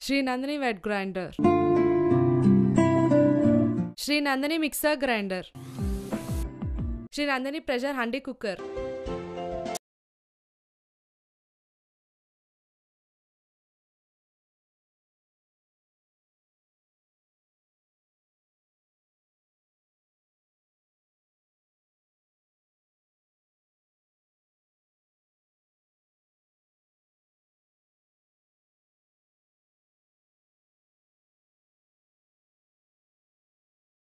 Sri Nandini wet grinder Sri Nandini mixer grinder Sri Nandini pressure handi cooker